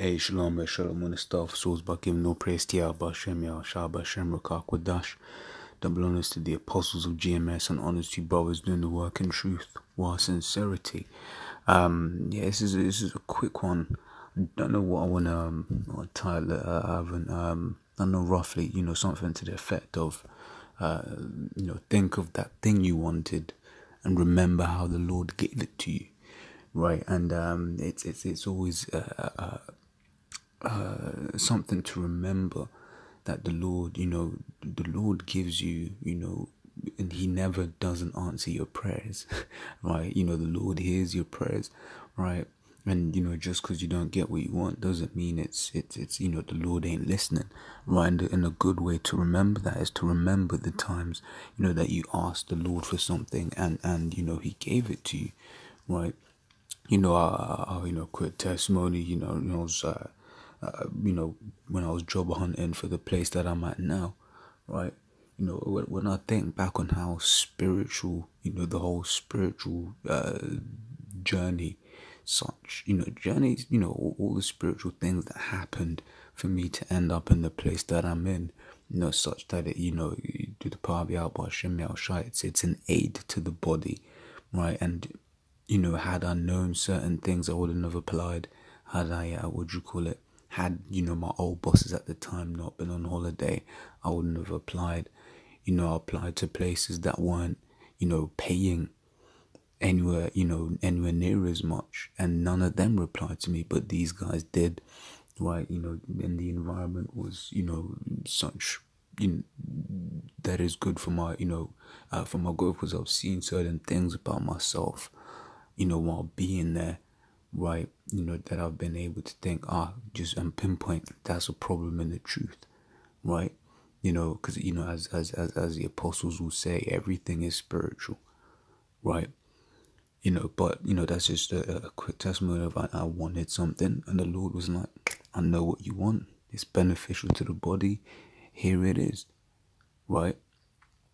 Hey, shalom, shalom, stuff, souls, giving no praise to Yahweh, Hashem, Yahshua, Hashem, Ruach HaKodesh. Double honors to the apostles of GMS and honors to brothers doing the work in truth while sincerity. Um, yeah, this is, this is a quick one. I don't know what I want to um, title it. Uh, I haven't, um, I know roughly, you know, something to the effect of, uh, you know, think of that thing you wanted and remember how the Lord gave it to you. Right, and um, it's it's it's always uh, uh, uh, something to remember that the Lord, you know, the Lord gives you, you know, and He never doesn't answer your prayers, right? You know, the Lord hears your prayers, right? And you know, just because you don't get what you want doesn't mean it's it's it's you know the Lord ain't listening, right? And, and a good way to remember that is to remember the times you know that you asked the Lord for something and and you know He gave it to you, right? You know, I, I you know, quick testimony. You know, you know, was, uh, uh, you know, when I was job hunting for the place that I'm at now, right? You know, when, when I think back on how spiritual, you know, the whole spiritual uh, journey, such, you know, journeys, you know, all, all the spiritual things that happened for me to end up in the place that I'm in, you know, such that it, you know, do the power of Yahweh Hashem it's, it's an aid to the body, right? And, you know, had I known certain things, I wouldn't have applied. Had I, uh, what do you call it? Had you know my old bosses at the time not been on holiday i wouldn't have applied. You know i applied to places that weren't you know paying anywhere you know anywhere near as much and none of them replied to me but these guys did. Right you know and the environment was you know such you know, that is good for my you know uh, for my growth because i've seen certain things about myself you know while being there right you know that i've been able to think ah just and pinpoint that's a problem in the truth right? You know because you know as, as as as the apostles will say everything is spiritual right? You know but you know that's just a, a quick testimony of I, I wanted something and the lord was like i know what you want. It's beneficial to the body. Here it is right?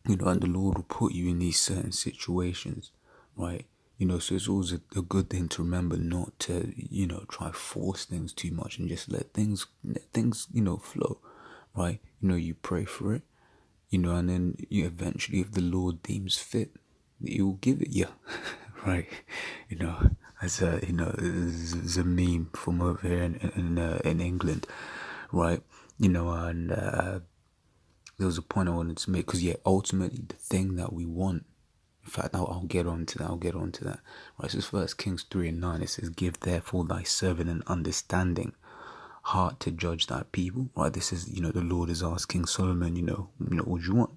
You know and the lord will put you in these certain situations right you know so it's always a, a, good thing to remember not to you know try force things too much and just let things let things you know flow right? You know you pray for it you know and then you eventually if the lord deems fit he will give it you right? You know as a you know as a meme from over here in in, uh, in england right? You know and uh, there was a point i wanted to make because yeah ultimately the thing that we want in fact, I'll, I'll get on to that. I'll get on to that. Right, so First Kings 3 and 9. It says, Give therefore thy servant an understanding heart to judge thy people. Right, this is, you know, the Lord is asking Solomon, you know, you know, what do you want?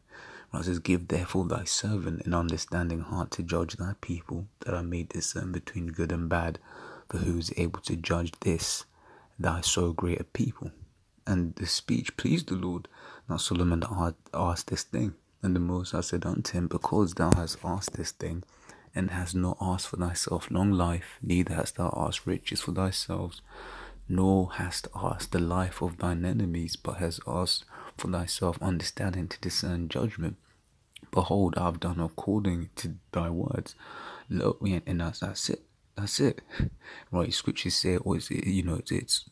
Right, it says, Give therefore thy servant an understanding heart to judge thy people, that I may discern between good and bad, for who is able to judge this, thy so great a people? And the speech pleased the Lord. Now Solomon asked this thing. And the Most I said unto him, Because thou hast asked this thing, and hast not asked for thyself long life, neither hast thou asked riches for thyself, nor hast asked the life of thine enemies, but hast asked for thyself understanding to discern judgment. Behold, I have done according to thy words. Look, and that's, that's it. That's it. Right, scriptures say, or is it, you know, it's, it's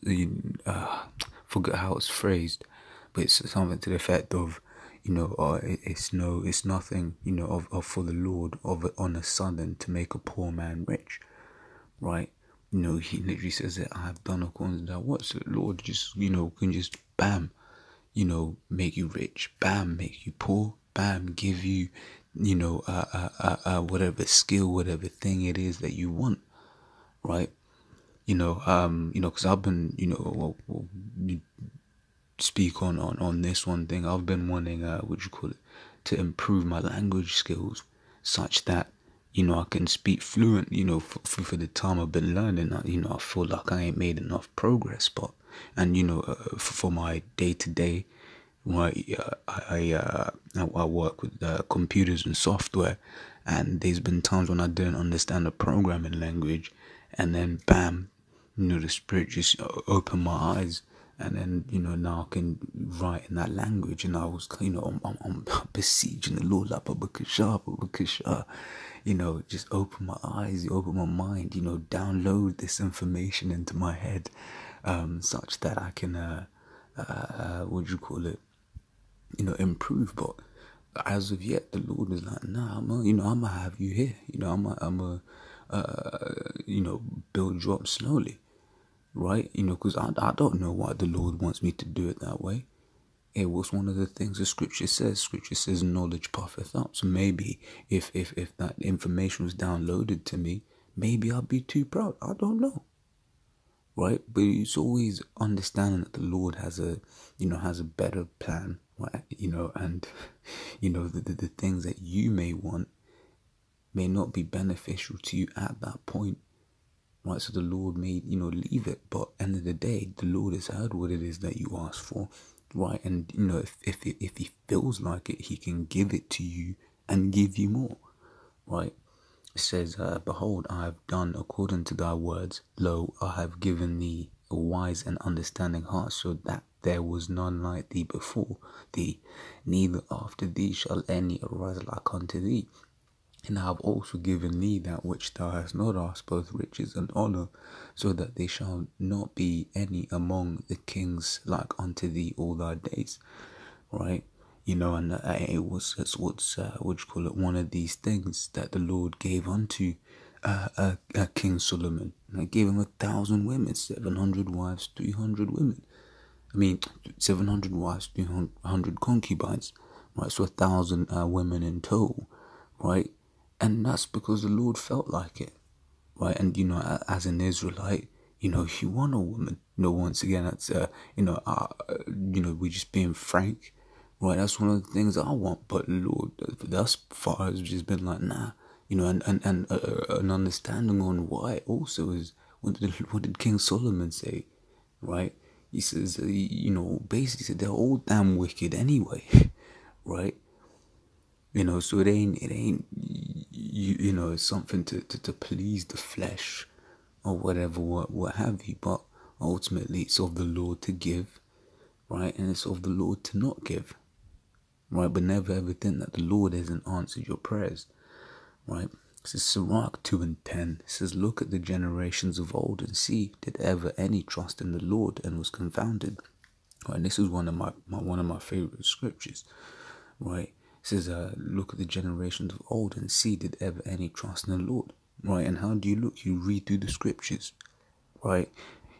uh, forget how it's phrased, but it's something to the effect of, you know, uh, it's no, it's nothing, you know, of, of for the Lord of on a sudden to make a poor man rich, right? You know, he literally says that I have done according to that. What's the Lord just, you know, can just bam, you know, make you rich, bam, make you poor, bam, give you, you know, uh, uh, uh whatever skill, whatever thing it is that you want, right? You know, um, you know, because I've been, you know, well, well, speak on, on, on this one thing. I've been wanting, uh, what you call it, to improve my language skills such that, you know, I can speak fluent, you know, for, for the time I've been learning. I, you know, I feel like I ain't made enough progress, but, and, you know, uh, for, for, my day to day, I, I, uh, I work with uh, computers and software, and there's been times when I didn't understand the programming language, and then bam, you know, the spirit just uh, opened my eyes and then you know now I can write in that language and I was you know I'm, I'm, I'm besieging the Lord like Babakasha, Babakasha you know just open my eyes you open my mind you know download this information into my head um, such that I can, uh, uh, what do you call it, you know, improve. But as of yet, the Lord is like, nah, I'm, a, you know, I'm gonna have you here. You know, I'm, a, I'm a, uh, you know, build you up slowly, right? You know, because I, I don't know why the Lord wants me to do it that way. It was one of the things the scripture says. Scripture says knowledge puffeth up. So maybe if if if that information was downloaded to me, maybe I'd be too proud. I don't know. Right? But it's always understanding that the Lord has a you know has a better plan, right? You know, and you know the, the, the things that you may want may not be beneficial to you at that point. Right, so the Lord may, you know, leave it, but end of the day, the Lord has heard what it is that you ask for, right? And you know, if if if he feels like it, he can give it to you and give you more, right? It says, uh, "Behold, I have done according to thy words. Lo, I have given thee a wise and understanding heart, so that there was none like thee before thee, neither after thee shall any arise like unto thee." And I have also given thee that which thou hast not asked, both riches and honour, so that there shall not be any among the kings like unto thee all thy days. Right? You know, and uh, it was it's what's uh, what you call it, one of these things that the Lord gave unto uh, uh, uh King Solomon. And I gave him a thousand women, seven hundred wives, three hundred women. I mean, seven hundred wives, three hundred concubines. Right, so a thousand uh, women in total. Right, and that's because the Lord felt like it, right? And you know, as an Israelite, you know, you want a woman. You know, once again, that's uh, you know, uh, you know, we're just being frank, right? That's one of the things I want. But Lord, thus far has just been like, nah, you know, and and and uh, an understanding on why also is what did what did King Solomon say, right? He says, uh, you know, basically said they're all damn wicked anyway, right? You know, so it ain't it ain't you you know it's something to, to, to please the flesh or whatever what what have you, but ultimately it's of the Lord to give, right? And it's of the Lord to not give. Right? But never ever think that the Lord hasn't answered your prayers. Right? This is Sirach 2 and 10. It says, Look at the generations of old and see, did ever any trust in the Lord and was confounded? Right, and this is one of my, my one of my favorite scriptures. Right? Says, uh, look at the generations of old and see did ever any trust in the Lord, right? And how do you look? You read through the scriptures, right?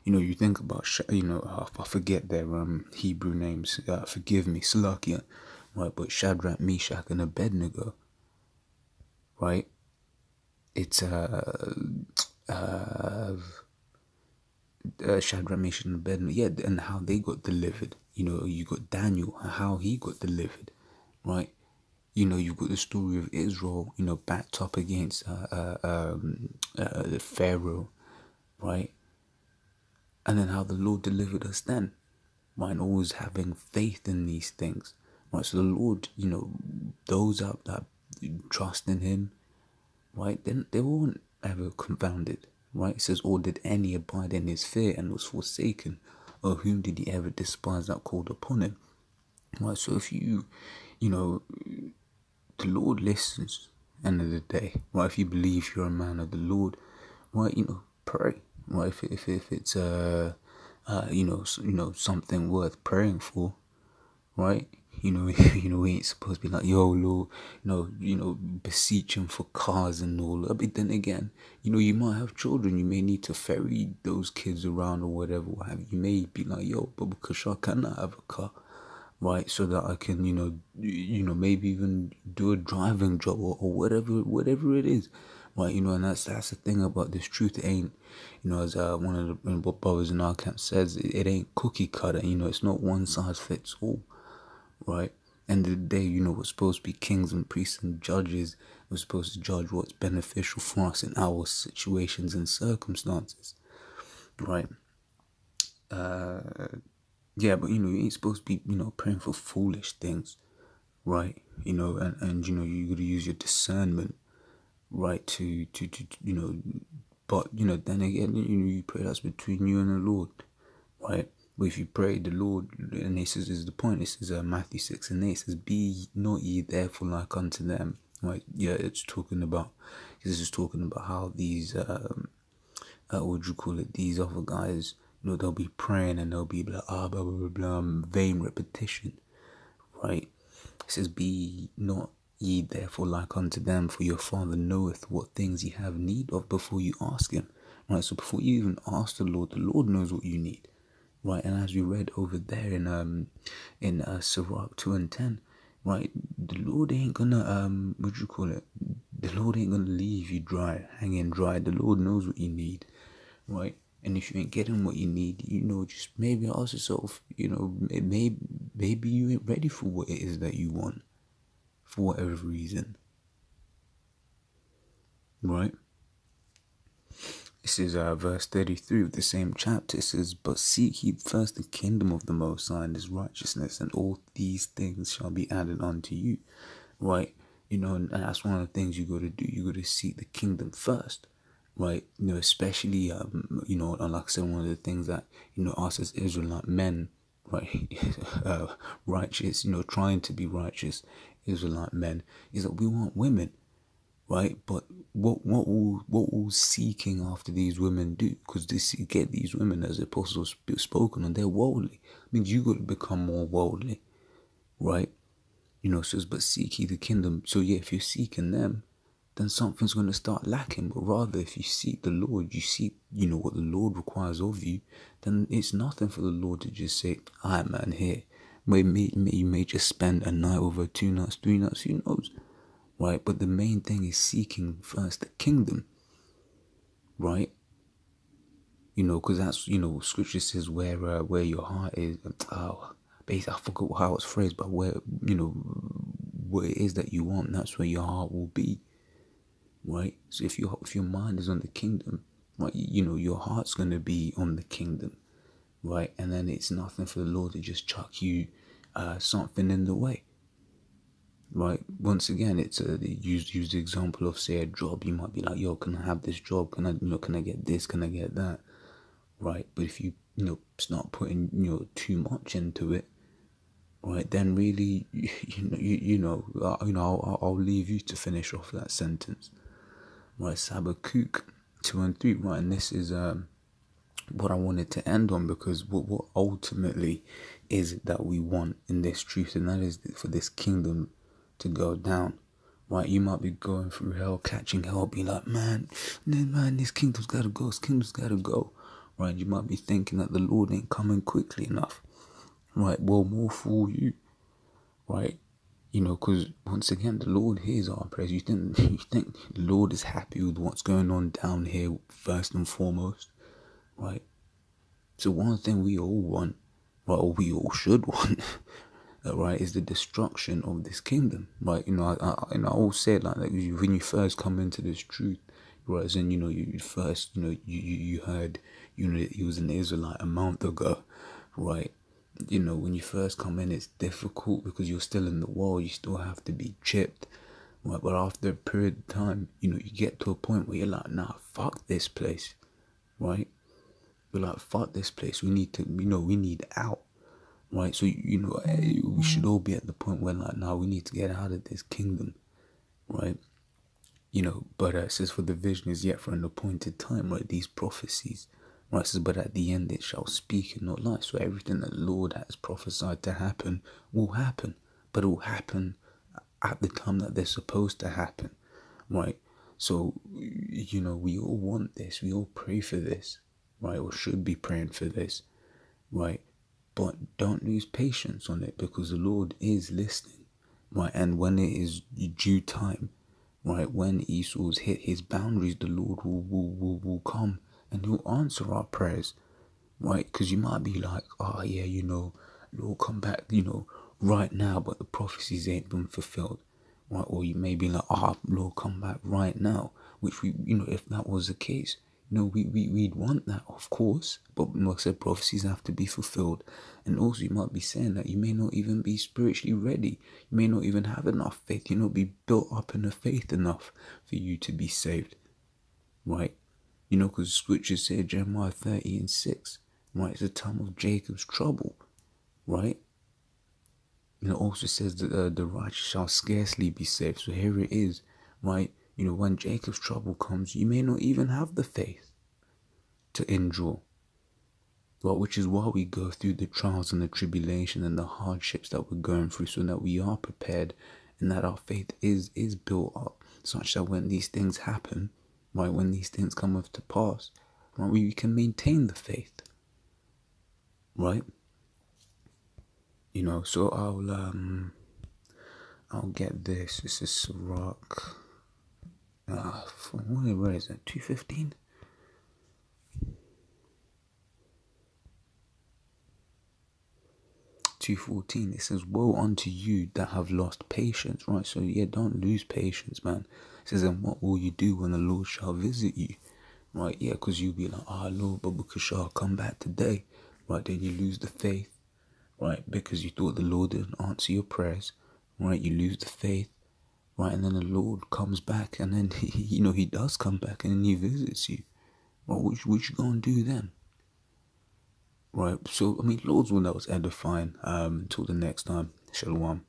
You know, you think about, you know, I forget their um Hebrew names. Uh, forgive me, Salakia, right? But Shadrach, Meshach, and Abednego, right? It's uh, uh, uh Shadrach, Meshach, and Abednego, yeah, and how they got delivered. You know, you got Daniel, how he got delivered, right? You know, you've got the story of Israel, you know, backed up against uh, uh, um, uh, the Pharaoh, right? And then how the Lord delivered us then, right? And always having faith in these things, right? So the Lord, you know, those up that trust in Him, right? Then they won't ever confounded, right? It says, or did any abide in His fear and was forsaken, or whom did He ever despise that called upon Him, right? So if you, you know the Lord listens. End of the day, right? If you believe you're a man of the Lord, right? You know, pray, right? If if, if it's uh, uh, you know, you know something worth praying for, right? You know, you know, we ain't supposed to be like, yo, Lord, you know, you know, beseeching for cars and all. that. But then again, you know, you might have children, you may need to ferry those kids around or whatever. What have you. you may be like, yo, but because I cannot have a car, right? So that I can, you know, you know, maybe even do a driving job or, or whatever, whatever it is, right? You know, and that's that's the thing about this truth. It ain't, you know, as uh, one of the brothers in our camp says, it, it ain't cookie cutter. You know, it's not one size fits all, right? End of the day, you know, we're supposed to be kings and priests and judges. We're supposed to judge what's beneficial for us in our situations and circumstances, right? Uh, yeah, but you know, you ain't supposed to be, you know, praying for foolish things, right? You know, and, and you know, you gotta use your discernment, right, to, to, to, you know, but, you know, then again, you know, you pray that's between you and the Lord, right? But if you pray the Lord, and this is, is the point, this is uh, Matthew 6 and 8, it says, Be not ye therefore like unto them, right? Yeah, it's talking about, this is talking about how these, um, uh, what do you call it, these other guys, You know, they'll be praying and they'll be blah, ah, blah, blah, blah, blah, vain repetition, right? It says, Be not ye therefore like unto them, for your Father knoweth what things ye have need of before you ask Him. Right, so before you even ask the Lord, the Lord knows what you need. Right, and as we read over there in um in uh, Sirach two and ten, right, the Lord ain't gonna um what you call it? The Lord ain't gonna leave you dry, hanging dry. The Lord knows what you need, right? And if you ain't getting what you need, you know, just maybe ask yourself, you know, maybe maybe you ain't ready for what it is that you want, for whatever reason, right? This is uh, verse 33 of the same chapter. It says, But seek ye first the kingdom of the Most High and his righteousness, and all these things shall be added unto you. Right? You know, and that's one of the things you got to do. You got to seek the kingdom first. Right? You know, especially, um, you know, and like I said, one of the things that, you know, us as Israelite men, right, uh, righteous, you know, trying to be righteous Israelite men, is that we want women right? But what what will what will seeking after these women do? Because they see, get these women as the apostles spoken and they're worldly. I mean, you got to become more worldly, right? You know, says but seek ye the kingdom. So yeah, if you're seeking them, then something's going to start lacking. But rather, if you seek the Lord, you seek, you know, what the Lord requires of you, then it's nothing for the Lord to just say, "I right, man, here." May, may, may you may just spend a night over two nights, three nights, who knows? right? But the main thing is seeking first the kingdom, right? You know, because that's you know, Scripture says where uh, where your heart is. Oh, basically, I forgot how it's phrased, but where you know what it is that you want, that's where your heart will be, right? So if your if your mind is on the kingdom, right, you know your heart's gonna be on the kingdom, right? And then it's nothing for the Lord to just chuck you uh, something in the way right? Once again, it's a use use the example of say a job. You might be like, "Yo, can I have this job? Can I, you know, can I get this? Can I get that?" Right? But if you, you know, start putting, you know, too much into it, right? Then really, you, know, you, you know, uh, you know, I'll, I'll leave you to finish off that sentence, right? Habakkuk two and three, right? And this is um what I wanted to end on because what what ultimately is that we want in this truth, and that is for this kingdom to go down. Right, you might be going through hell, catching hell, be like, man, man, this kingdom's gotta go, this kingdom's gotta go. Right, you might be thinking that the Lord ain't coming quickly enough. Right, well, more for you. Right, you know, because once again, the Lord hears our prayers. You think, you think the Lord is happy with what's going on down here, first and foremost. Right, so one thing we all want, right, or we all should want, right, is the destruction of this kingdom, right? You know, I, I, and I always say like, like when you first come into this truth, right, as in, you know, you first, you know, you, you, you heard, you know, he was an Israelite a month ago, right? You know, when you first come in, it's difficult because you're still in the wall. you still have to be chipped, right? But after a period of time, you know, you get to a point where you're like, nah, fuck this place, right? You're like, fuck this place. We need to, you know, we need out right? So you know, eh, we should all be at the point where like now we need to get out of this kingdom, right? You know, but uh, it says for the vision is yet for an appointed time, right? These prophecies, right? Says, but at the end it shall speak and not lie. So everything that the Lord has prophesied to happen will happen, but it will happen at the time that they're supposed to happen, right? So you know, we all want this. We all pray for this, right? Or should be praying for this, right? But don't lose patience on it because the Lord is listening, right? And when it is due time, right, when Esau's hit his boundaries, the Lord will, will, will, will come and he'll answer our prayers, right? Because you might be like, oh, yeah, you know, Lord, come back, you know, right now, but the prophecies ain't been fulfilled, right? Or you may be like, oh, Lord, come back right now, which we, you know, if that was the case, you know, we, we, we'd want that, of course, but like I said, prophecies have to be fulfilled. And also, you might be saying that you may not even be spiritually ready. You may not even have enough faith. You not be built up in the faith enough for you to be saved, right? You know, because scriptures say Jeremiah 30 and 6, right? It's the time of Jacob's trouble, right? You know, also says that uh, the righteous shall scarcely be saved. So here it is, right? You know, when Jacob's trouble comes, you may not even have the faith to endure. Right, which is why we go through the trials and the tribulation and the hardships that we're going through so that we are prepared and that our faith is is built up such that when these things happen, right, when these things come of to pass, right, we can maintain the faith. Right? You know, so I'll um I'll get this. This is Sirach. Uh, where is it? 215? 2.14 it says woe unto you that have lost patience. Right so yeah don't lose patience man. It says and what will you do when the lord shall visit you? Right yeah because you'll be like ah oh, lord but because shall come back today. Right then you lose the faith. Right because you thought the lord didn't answer your prayers. Right you lose the faith. Right and then the lord comes back and then he, you know he does come back and then he visits you. Well, what, what you gonna do then Right, so I mean, Lord's will that was edifying. Um, until the next time, Shalom.